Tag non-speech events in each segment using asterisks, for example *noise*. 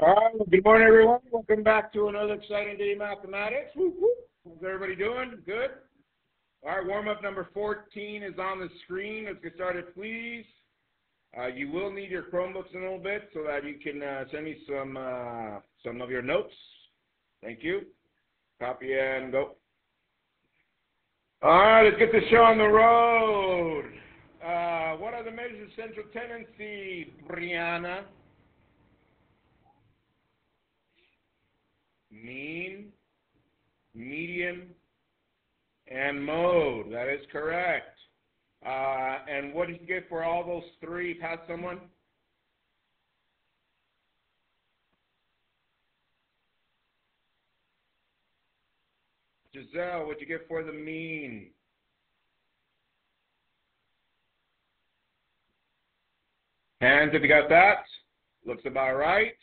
All right. Good morning, everyone. Welcome back to another exciting day of mathematics. How's everybody doing? Good? All right, warm up number 14 is on the screen. Let's get started, please. Uh, you will need your Chromebooks in a little bit so that you can uh, send me some uh, some of your notes. Thank you. Copy and go. All right, let's get the show on the road. Uh, what are the measures of central tendency, Brianna? Mean, median, and mode. That is correct. Uh, and what did you get for all those three? Pass someone. Giselle, what'd you get for the mean? Hands if you got that. Looks about right.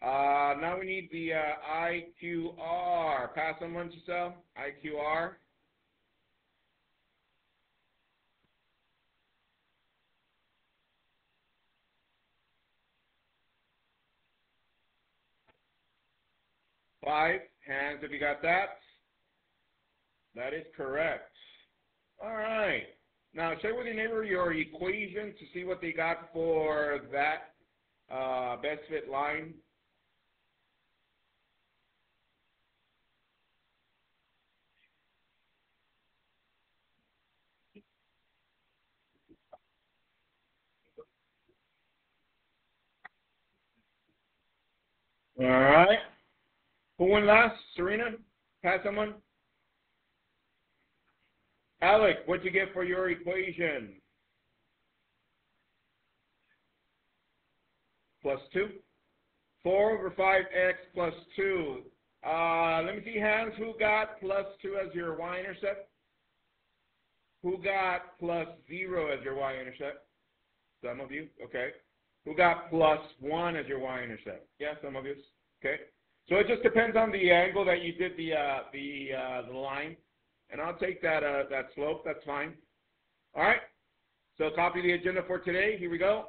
Uh, now we need the uh, IQR. Pass on someone, Giselle. IQR. Five. Hands if you got that. That is correct. All right. Now share with your neighbor your equation to see what they got for that uh, best fit line. All right. Who won last? Serena? Pass someone? Alec, what'd you get for your equation? Plus 2. 4 over 5x plus 2. Uh, let me see hands. Who got plus 2 as your y-intercept? Who got plus 0 as your y-intercept? Some of you. Okay. Who got plus 1 as your y-intercept? Yeah, some of you. Okay. So it just depends on the angle that you did the uh, the uh, the line, and I'll take that uh, that slope. That's fine. All right. So copy the agenda for today. Here we go.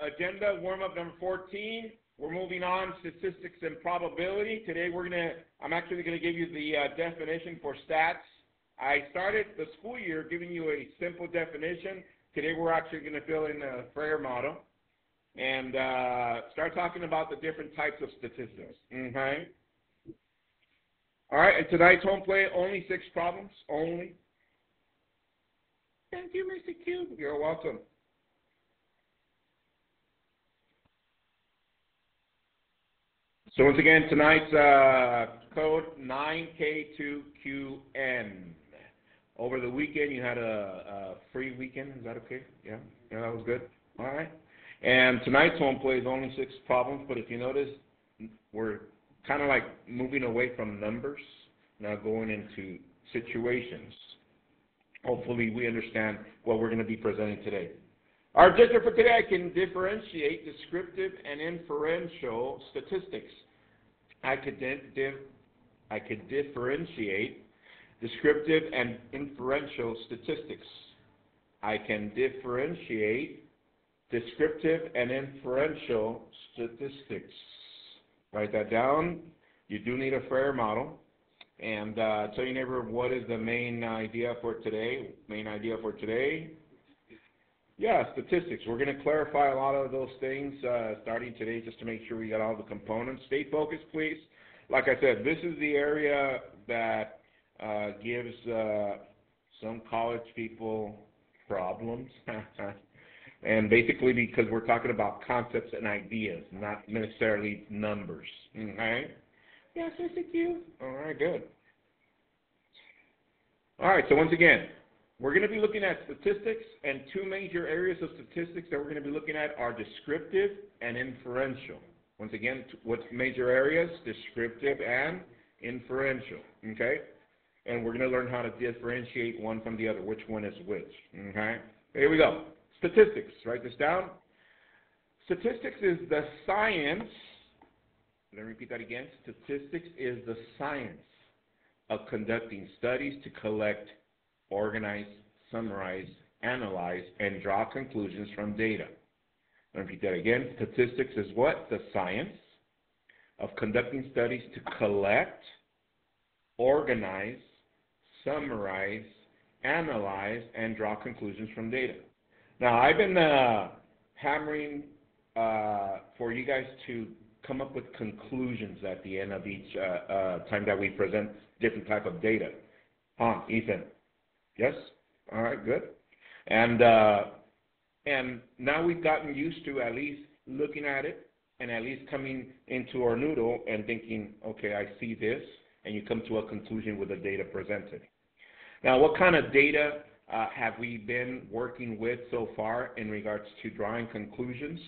Agenda warm up number 14. We're moving on statistics and probability. Today we're gonna. I'm actually gonna give you the uh, definition for stats. I started the school year giving you a simple definition. Today we're actually going to fill in the Frayer model and uh, start talking about the different types of statistics. Okay. All right, and tonight's home play only six problems. Only. Thank you, Mr. Q. You're welcome. So once again, tonight's uh, code 9K2QN. Over the weekend, you had a, a free weekend. Is that okay? Yeah, yeah, that was good. All right. And tonight's home play is only six problems, but if you notice, we're kind of like moving away from numbers, now going into situations. Hopefully, we understand what we're going to be presenting today. Our objective for today, I can differentiate descriptive and inferential statistics. I could, I could differentiate descriptive and inferential statistics. I can differentiate descriptive and inferential statistics. Write that down. You do need a Frayer model. And uh, tell your neighbor what is the main idea for today. Main idea for today. Yeah, statistics. We're going to clarify a lot of those things uh, starting today just to make sure we got all the components. Stay focused, please. Like I said, this is the area that uh, gives uh, some college people problems. *laughs* and basically because we're talking about concepts and ideas, not necessarily numbers. Okay? Yes, Mr. Q. All right, good. All right, so once again, we're going to be looking at statistics, and two major areas of statistics that we're going to be looking at are descriptive and inferential. Once again, what major areas? Descriptive and inferential. Okay? And we're going to learn how to differentiate one from the other, which one is which. Okay? Here we go. Statistics, write this down. Statistics is the science, let me repeat that again. Statistics is the science of conducting studies to collect, organize, summarize, analyze, and draw conclusions from data. Let me repeat that again. Statistics is what? The science of conducting studies to collect, organize, summarize, analyze, and draw conclusions from data. Now, I've been uh, hammering uh, for you guys to come up with conclusions at the end of each uh, uh time that we present different type of data. Huh, Ethan? Yes? All right, good. And uh, and now we've gotten used to at least looking at it and at least coming into our noodle and thinking, okay, I see this, and you come to a conclusion with the data presented. Now, what kind of data have we been working with so far in regards to drawing conclusions?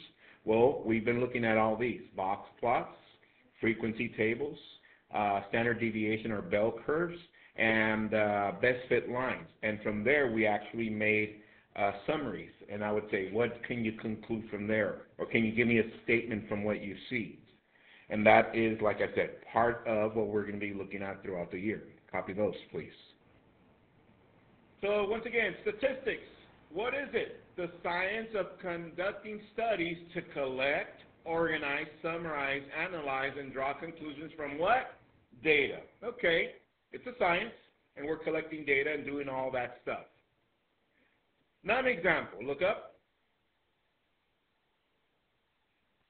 Well, we've been looking at all these box plots, frequency tables, uh, standard deviation or bell curves, and uh, best fit lines. And from there, we actually made uh, summaries. And I would say, what can you conclude from there? Or can you give me a statement from what you see? And that is, like I said, part of what we're going to be looking at throughout the year. Copy those, please. So once again, statistics. What is it? The science of conducting studies to collect, organize, summarize, analyze, and draw conclusions from what? Data. Okay, it's a science, and we're collecting data and doing all that stuff. Non-example, look up.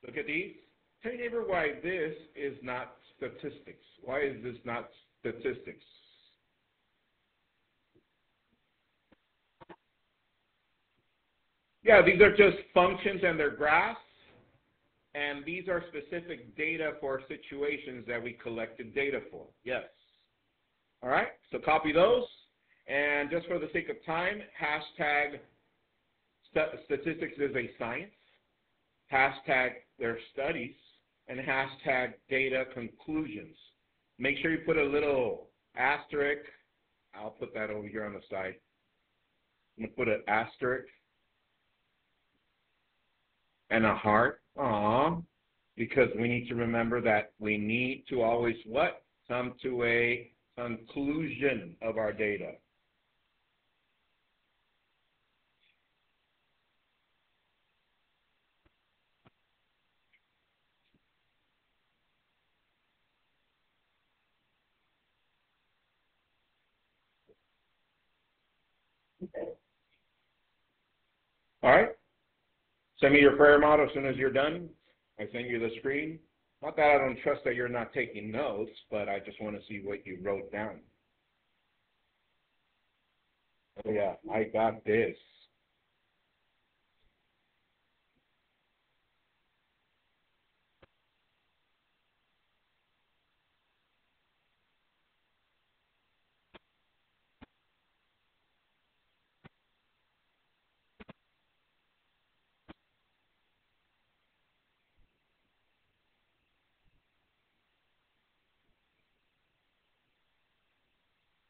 Look at these. Tell your neighbor why this is not statistics. Why is this not statistics? Yeah, these are just functions and their graphs, and these are specific data for situations that we collected data for. Yes. All right, so copy those. And just for the sake of time, hashtag st statistics is a science, hashtag their studies, and hashtag data conclusions. Make sure you put a little asterisk. I'll put that over here on the side. I'm going to put an asterisk and a heart. Aww. Because we need to remember that we need to always what? Come to a conclusion of our data. All right. Send me your Frayer model as soon as you're done. I send you the screen. Not that I don't trust that you're not taking notes, but I just want to see what you wrote down. Oh yeah, I got this.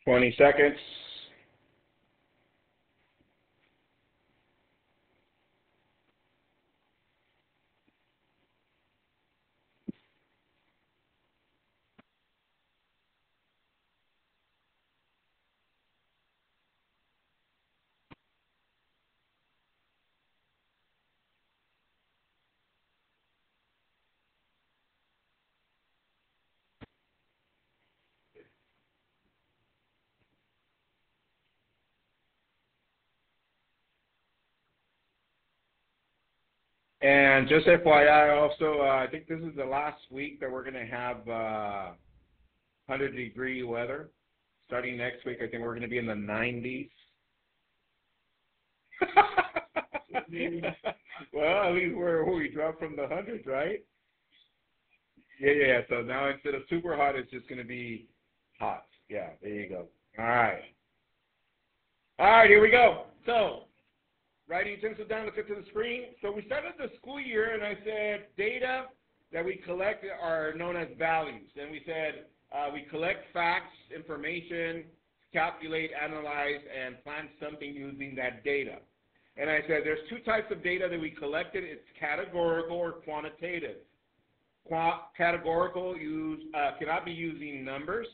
Twenty seconds. And just FYI, also, uh, I think this is the last week that we're going to have uh, 100 degree weather. Starting next week, I think we're going to be in the 90s. *laughs* well, at least we're, we dropped from the hundreds, right? Yeah, yeah. So now instead of super hot, it's just going to be hot. Yeah, there you go. All right. All right, here we go. So writing utensils down, look to the screen. So we started the school year, and I said data that we collect are known as values. And we said uh, we collect facts, information, calculate, analyze, and plan something using that data. And I said there's two types of data that we collected. It's categorical or quantitative. Qua categorical use uh, cannot be using numbers.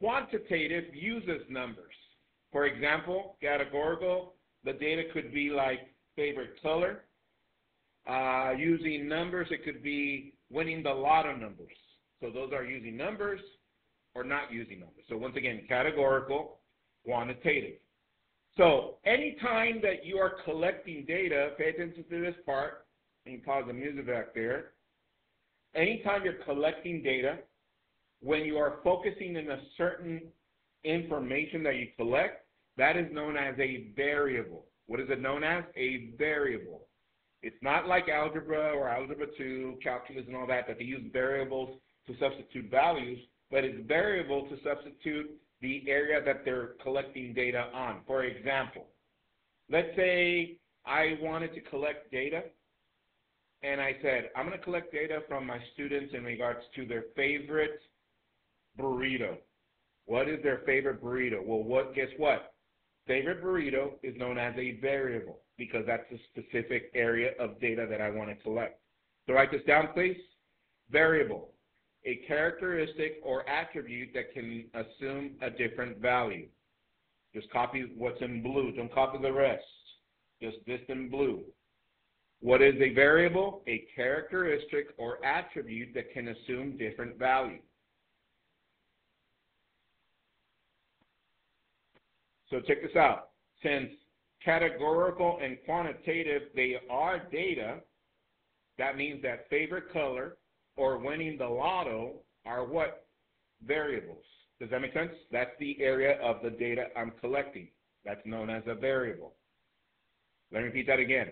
Quantitative uses numbers. For example, categorical the data could be like favorite color. Uh, using numbers, it could be winning the lotto numbers. So those are using numbers or not using numbers. So once again, categorical, quantitative. So anytime that you are collecting data, pay attention to this part, and pause the music back there. Anytime you're collecting data, when you are focusing in a certain information that you collect, that is known as a variable. What is it known as? A variable. It's not like algebra or algebra 2, calculus and all that, that they use variables to substitute values, but it's variable to substitute the area that they're collecting data on. For example, let's say I wanted to collect data and I said, I'm going to collect data from my students in regards to their favorite burrito. What is their favorite burrito? Well, what? guess what? Favorite burrito is known as a variable because that's a specific area of data that I want to collect. So write this down, please. Variable, a characteristic or attribute that can assume a different value. Just copy what's in blue. Don't copy the rest. Just this in blue. What is a variable? A characteristic or attribute that can assume different value. So check this out. Since categorical and quantitative, they are data, that means that favorite color or winning the lotto are what? Variables. Does that make sense? That's the area of the data I'm collecting. That's known as a variable. Let me repeat that again.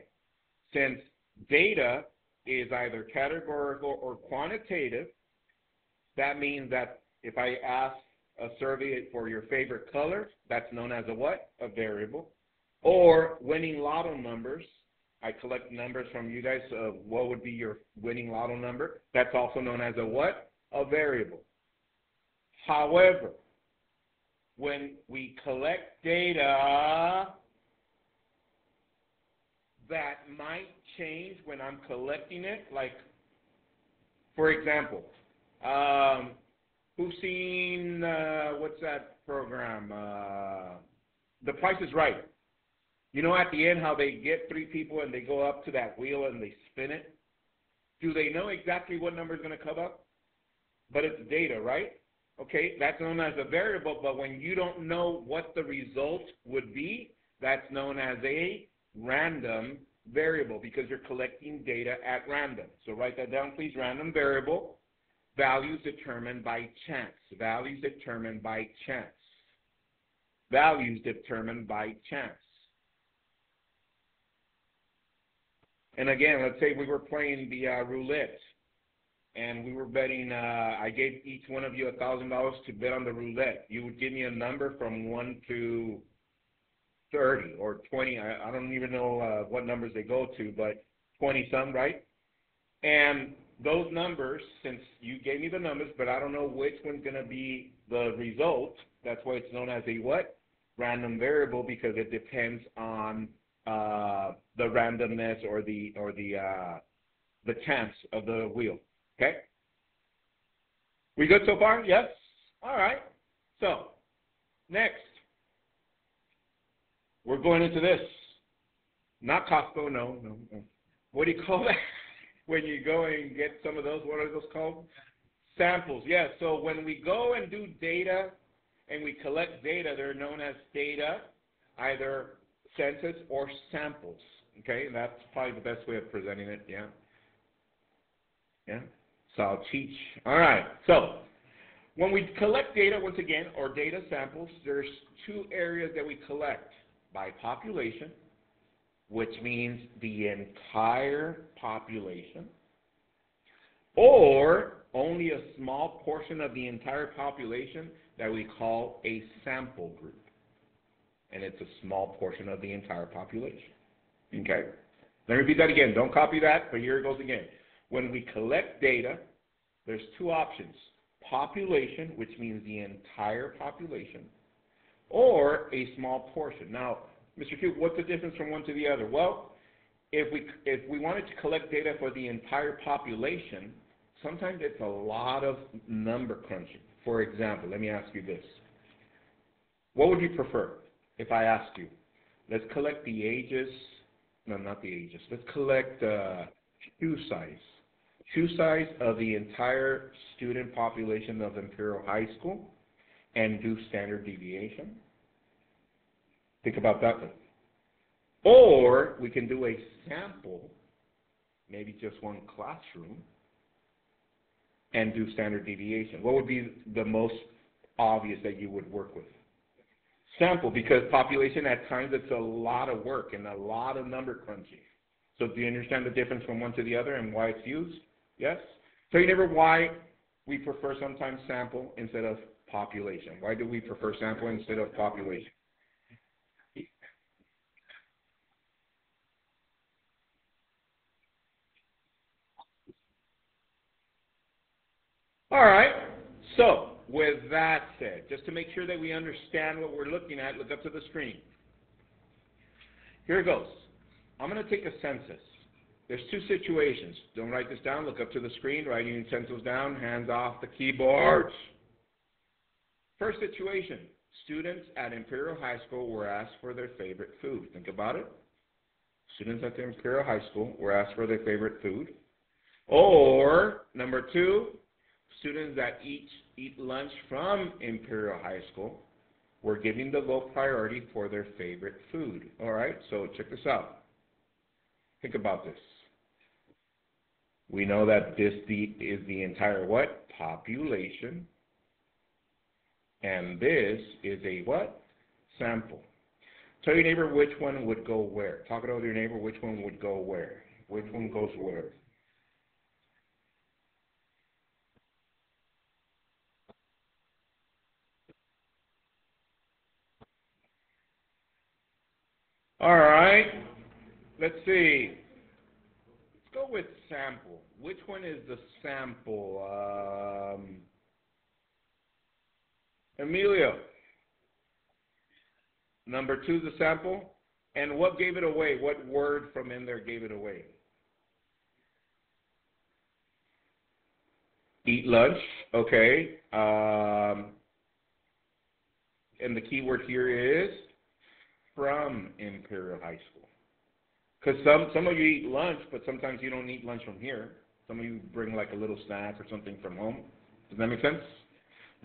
Since data is either categorical or quantitative, that means that if I ask a survey for your favorite color, that's known as a what? A variable. Or winning lotto numbers. I collect numbers from you guys of what would be your winning lotto number. That's also known as a what? A variable. However, when we collect data that might change when I'm collecting it, like, for example, um, who's seen, uh, what's that program? Uh, the Price is Right. You know at the end how they get three people and they go up to that wheel and they spin it? Do they know exactly what number is going to come up? But it's data, right? Okay, that's known as a variable, but when you don't know what the result would be, that's known as a random variable because you're collecting data at random. So write that down, please. Random variable, values determined by chance. Values determined by chance. Values determined by chance. And again, let's say we were playing the uh, roulette, and we were betting. Uh, I gave each one of you a thousand dollars to bet on the roulette. You would give me a number from one to thirty or twenty. I, I don't even know uh, what numbers they go to, but twenty some, right? And those numbers, since you gave me the numbers, but I don't know which one's going to be the result. That's why it's known as a what? Random variable because it depends on uh, the randomness or the or the uh, the chance of the wheel. Okay. We good so far? Yes. All right. So next, we're going into this. Not Costco. No, no. no. What do you call that? *laughs* when you go and get some of those, what are those called? Samples. Yes. Yeah, so when we go and do data and we collect data, they're known as data, either census or samples. Okay, and that's probably the best way of presenting it. Yeah. Yeah. So I'll teach. All right. So when we collect data, once again, or data samples, there's two areas that we collect by population, which means the entire population, or only a small portion of the entire population that we call a sample group and it's a small portion of the entire population. Okay? Let me repeat that again. Don't copy that, but here it goes again. When we collect data, there's two options. Population, which means the entire population, or a small portion. Now, Mr. Q, what's the difference from one to the other? Well, if we if we wanted to collect data for the entire population, sometimes it's a lot of number crunching. For example, let me ask you this. What would you prefer? if I asked you, let's collect the ages, no, not the ages, let's collect uh, shoe size, two sides of the entire student population of Imperial High School and do standard deviation. Think about that one. Or we can do a sample, maybe just one classroom, and do standard deviation. What would be the most obvious that you would work with? Sample, because population at times it's a lot of work and a lot of number crunching. So do you understand the difference from one to the other and why it's used? Yes? Tell you neighbor why we prefer sometimes sample instead of population. Why do we prefer sample instead of population? All right. So, with that said, just to make sure that we understand what we're looking at, look up to the screen. Here it goes. I'm going to take a census. There's two situations. Don't write this down. Look up to the screen. Writing utensils down. Hands off the keyboards. First situation. Students at Imperial High School were asked for their favorite food. Think about it. Students at the Imperial High School were asked for their favorite food. Or, number two, students that eat, eat lunch from Imperial High School were given the low priority for their favorite food. All right, so check this out. Think about this. We know that this is the entire what? Population. And this is a what? Sample. Tell your neighbor which one would go where. Talk it over to your neighbor, which one would go where. Which one goes where? All right. Let's see. Let's go with sample. Which one is the sample? Um, Emilio. Number two, the sample. And what gave it away? What word from in there gave it away? Eat lunch. Okay. Um, and the key word here is from Imperial High School. Because some some of you eat lunch, but sometimes you don't eat lunch from here. Some of you bring like a little snack or something from home. Does that make sense?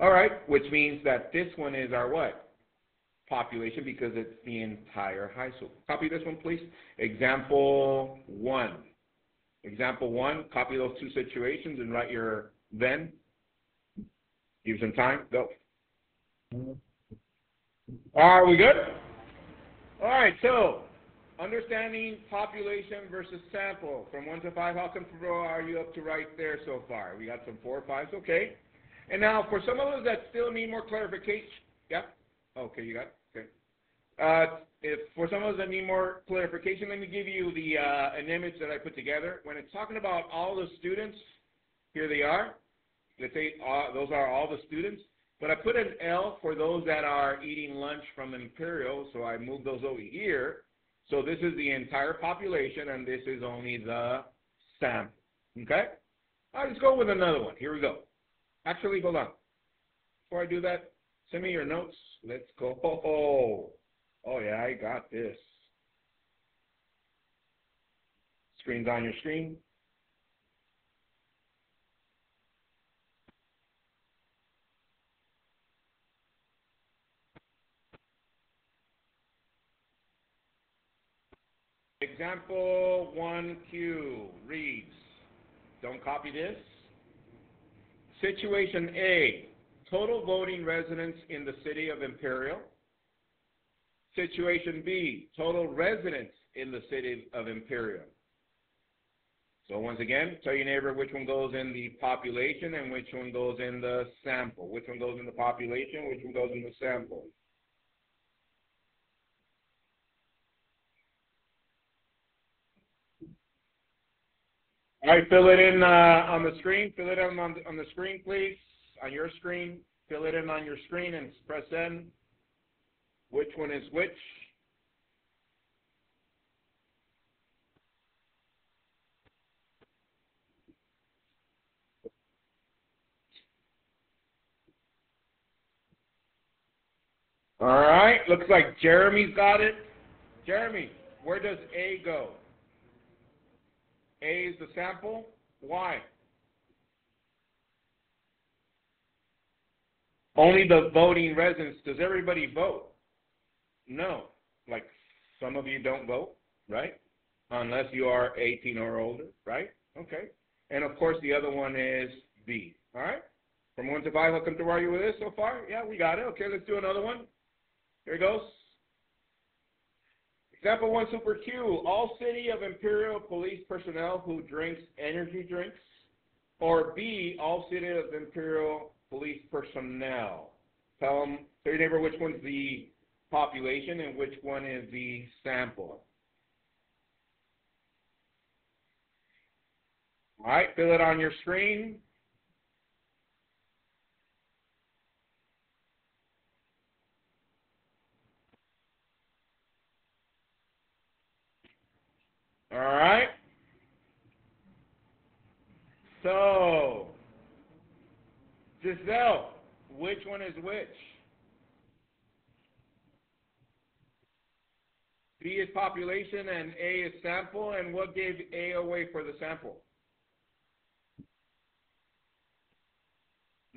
All right, which means that this one is our what? Population because it's the entire high school. Copy this one, please. Example one. Example one, copy those two situations and write your then. Give some time. Go. Are we good? All right, so understanding population versus sample from one to five. How comfortable are you up to right there so far? We got some four or fives, okay. And now for some of us that still need more clarification, yeah. Okay, you got it? okay. Uh, if for some of us that need more clarification, let me give you the uh, an image that I put together. When it's talking about all the students, here they are. Let's say uh, those are all the students. But I put an L for those that are eating lunch from Imperial, so I moved those over here. So this is the entire population, and this is only the sample. Okay? Let's go with another one. Here we go. Actually, hold on. Before I do that, send me your notes. Let's go. Oh, oh yeah, I got this. Screen's on your screen. Example 1Q reads, don't copy this. Situation A, total voting residents in the city of Imperial. Situation B, total residents in the city of Imperial. So once again, tell your neighbor which one goes in the population and which one goes in the sample. Which one goes in the population, which one goes in the sample. All right, fill it in uh, on the screen. Fill it in on the, on the screen, please. On your screen, fill it in on your screen and press N. Which one is which? All right, looks like Jeremy's got it. Jeremy, where does A go? A is the sample. Why? Only the voting residents. Does everybody vote? No. Like some of you don't vote, right? Unless you are 18 or older, right? Okay. And of course, the other one is B. All right? From one to five, welcome to where you with us so far? Yeah, we got it. Okay, let's do another one. Here it goes. Example 1, Super Q. All City of Imperial Police personnel who drinks energy drinks. Or B, all City of Imperial Police personnel. Tell them, tell your neighbor which one's the population and which one is the sample. All right, fill it on your screen. All right. So, Giselle, which one is which? B is population and A is sample, and what gave A away for the sample?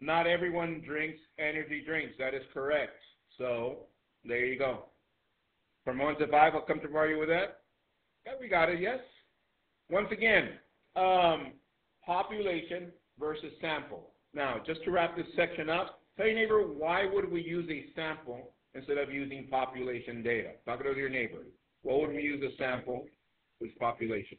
Not everyone drinks energy drinks. That is correct. So, there you go. From 1 to 5, I'll come to you with that. Yeah, we got it, yes. Once again, um, population versus sample. Now, just to wrap this section up, tell your neighbor why would we use a sample instead of using population data? Talk it to your neighbor. What would we use a sample with population?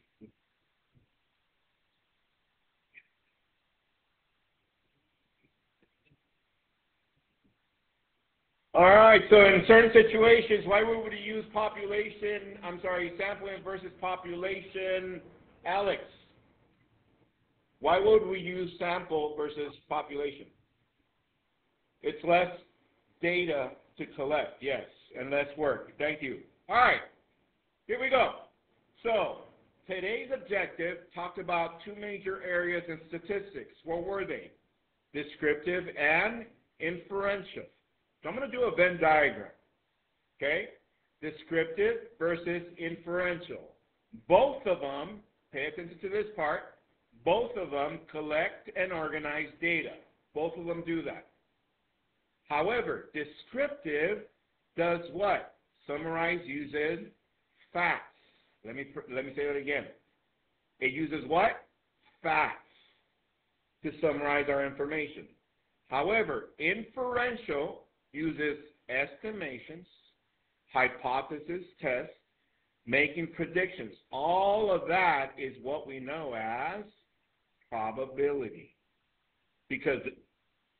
All right, so in certain situations, why would we use population, I'm sorry, sampling versus population, Alex? Why would we use sample versus population? It's less data to collect, yes, and less work. Thank you. All right, here we go. So, today's objective talked about two major areas in statistics. What were they? Descriptive and inferential. So I'm going to do a Venn diagram. Okay? Descriptive versus inferential. Both of them, pay attention to this part, both of them collect and organize data. Both of them do that. However, descriptive does what? Summarize uses facts. Let me let me say that again. It uses what? Facts to summarize our information. However, inferential uses estimations, hypothesis tests, making predictions. All of that is what we know as probability. Because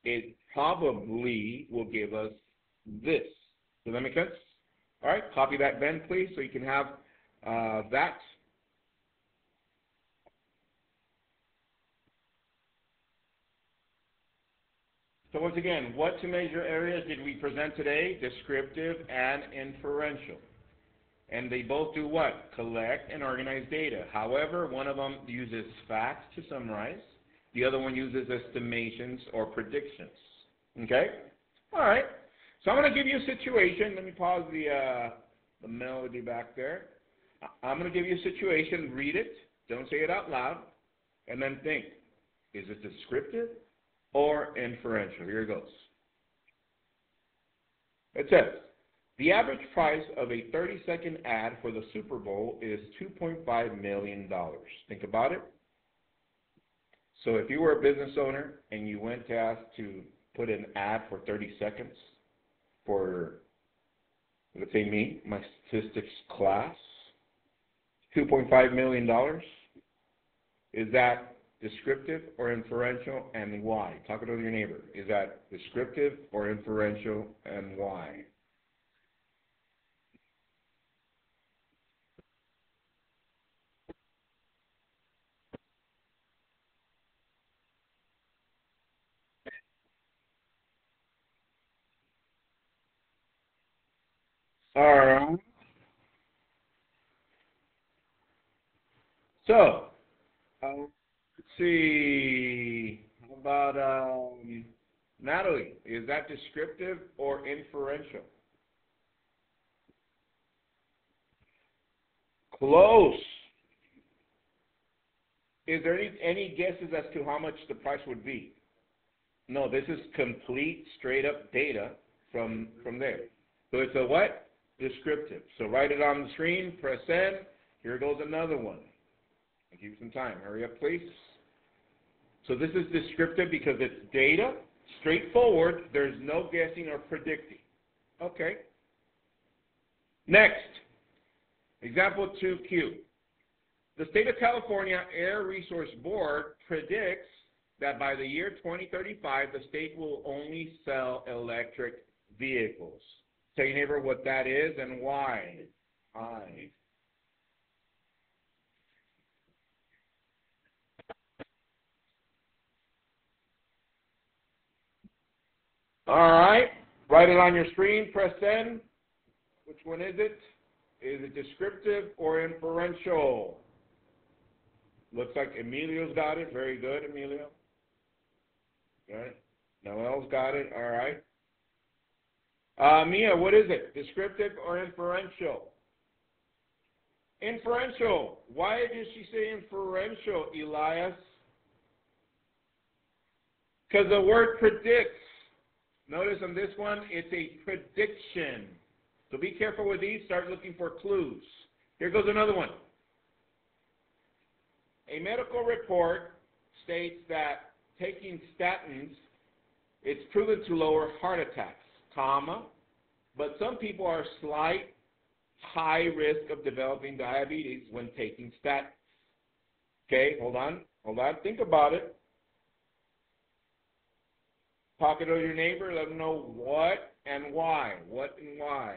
it probably will give us this. Does that make sense? All right, copy that, Ben, please, so you can have uh, that So once again, what two major areas did we present today? Descriptive and inferential. And they both do what? Collect and organize data. However, one of them uses facts to summarize. The other one uses estimations or predictions. Okay? All right. So I'm going to give you a situation. Let me pause the, uh, the melody back there. I'm going to give you a situation. Read it. Don't say it out loud. And then think. Is it descriptive or inferential. Here it goes. It says, the average price of a 30 second ad for the Super Bowl is $2.5 million. Think about it. So if you were a business owner and you went to ask to put an ad for 30 seconds for, let's say me, my statistics class, $2.5 million, is that descriptive or inferential, and why? Talk it your neighbor. Is that descriptive or inferential, and why? All right. So, um, see. How about um, Natalie? Is that descriptive or inferential? Close. Is there any, any guesses as to how much the price would be? No, this is complete, straight up data from from there. So it's a what? Descriptive. So write it on the screen, press send. Here goes another one. I'll give you some time. Hurry up, please. So this is descriptive because it's data, straightforward. There's no guessing or predicting. Okay. Next, example 2Q. The state of California Air Resource Board predicts that by the year 2035, the state will only sell electric vehicles. Tell your neighbor what that is and why. Why? All right. Write it on your screen. Press send. Which one is it? Is it descriptive or inferential? Looks like Emilio's got it. Very good, Emilio. All right. Noel's got it. All right. Uh, Mia, what is it? Descriptive or inferential? Inferential. Why did she say inferential, Elias? Because the word predicts. Notice on this one, it's a prediction. So be careful with these. Start looking for clues. Here goes another one. A medical report states that taking statins, it's proven to lower heart attacks, comma, but some people are slight high risk of developing diabetes when taking statins. Okay, hold on, hold on, think about it. Talk it to your neighbor, let them know what and why. What and why.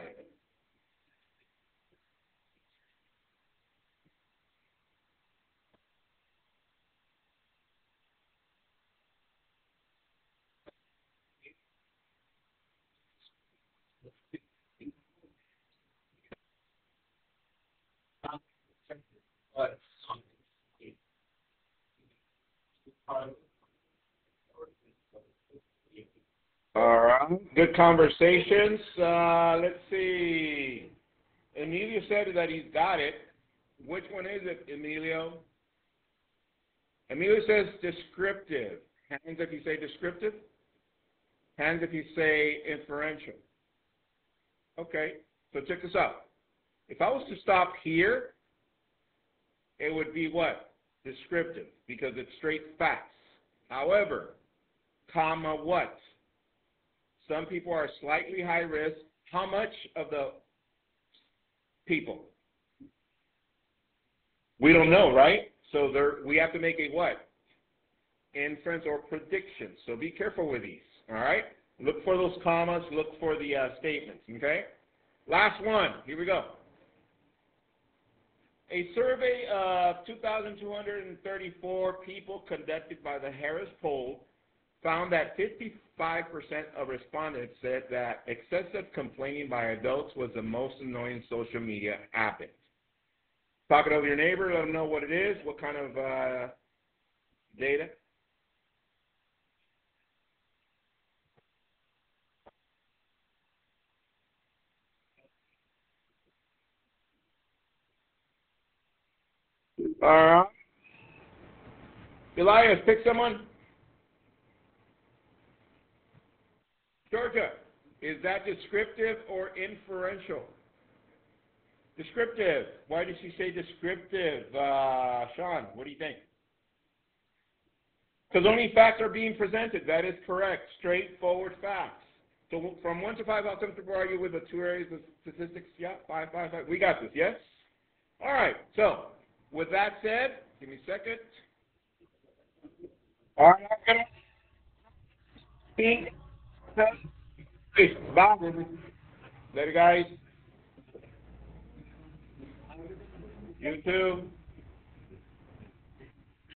All right. Good conversations. Uh, let's see. Emilio said that he's got it. Which one is it, Emilio? Emilio says descriptive. Hands if you say descriptive. Hands if you say inferential. Okay, so check this out. If I was to stop here, it would be what? Descriptive, because it's straight facts. However, comma what? Some people are slightly high risk. How much of the people? We don't know, right? So there, we have to make a what? Inference or prediction. So be careful with these. All right. Look for those commas. Look for the uh, statements. Okay. Last one. Here we go. A survey of 2,234 people conducted by the Harris Poll found that 55% of respondents said that excessive complaining by adults was the most annoying social media habit. Talk it over your neighbor, let them know what it is, what kind of uh, data. All right. Elias, pick someone. Georgia, is that descriptive or inferential? Descriptive. Why did she say descriptive? Uh, Sean, what do you think? Because only facts are being presented. That is correct. Straightforward facts. So from 1 to 5, how comfortable are you with the two areas of statistics? Yeah, 5, 5, 5. We got this, yes? All right. So with that said, give me a second. All right, I'm going to speak. Bye. Later, guys. You too.